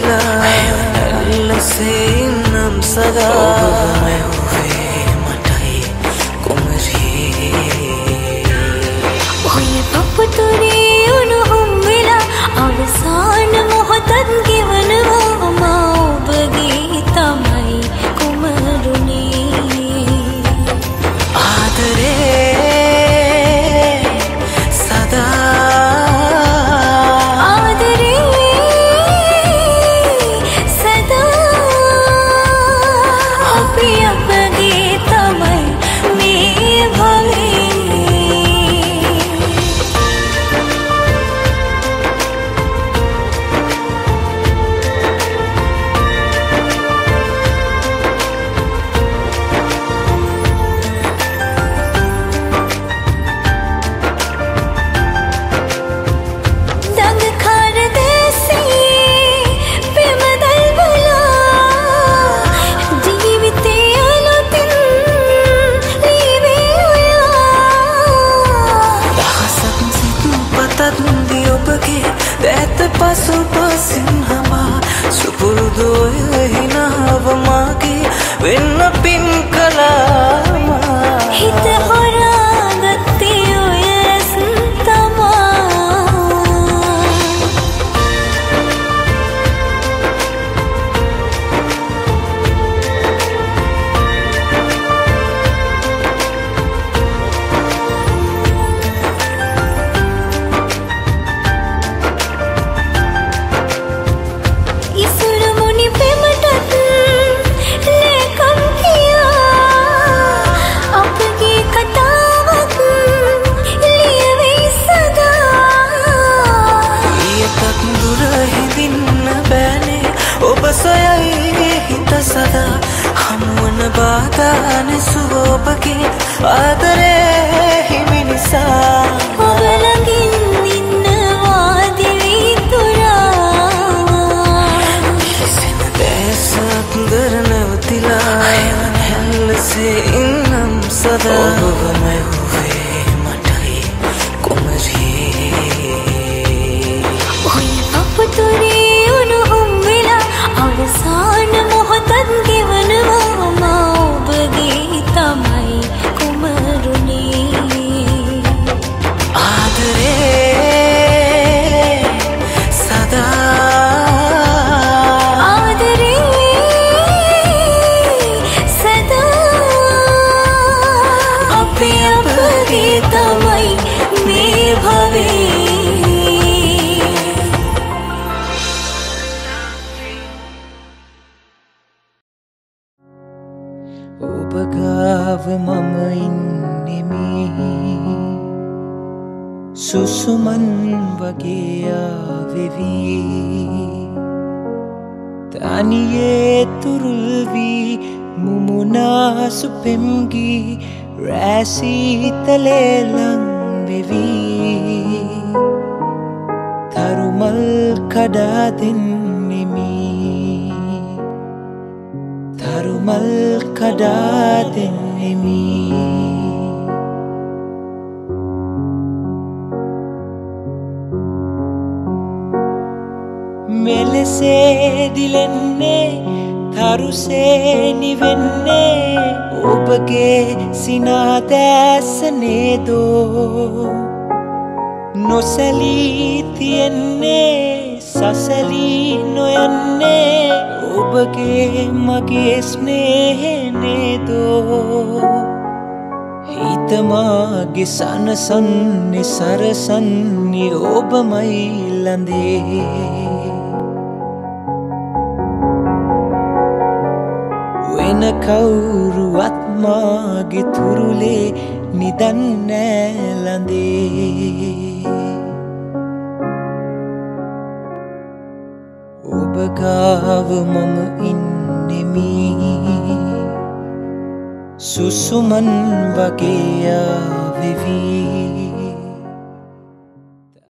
لا هل سينا مصدر බාධාන සුවෝපගේ ආදරේ හිමි නිසා. ඔබ ළඟින් ඉන්නවා දිවි තුරා කිසිම දැසක් දර ඔබගාව මම ඉන්නෙමි. සුසුමන් වගේ ආවෙවී. තනියේ තුරුල්වී මුමුණාසු පෙම්ගී රෑසීතලේලං වෙවී තරුමල් කඩා දෙන්නෙමි තරුමල් කඩා දෙන්නෙමි මෙලෙසේ දිලෙන්නේ තරුසේ නිවෙන්නේ ඔබගේ සිනාදෑසනේදෝ නොසැලී තියෙන්නේ සසලී නොයන්නේ ඔබගේ මගේ ස්නේහනේදෝ හිතමාගේ සනසන්නේ සරසන්නේ ඔබමයි ලඳේ වෙන කවුරුවත් මාගේ තුරුලේ නිදන්නෑ ලඳේ ගාව මම ඉන්නෙමි. සුසුමන් වගේ ආවෙවී.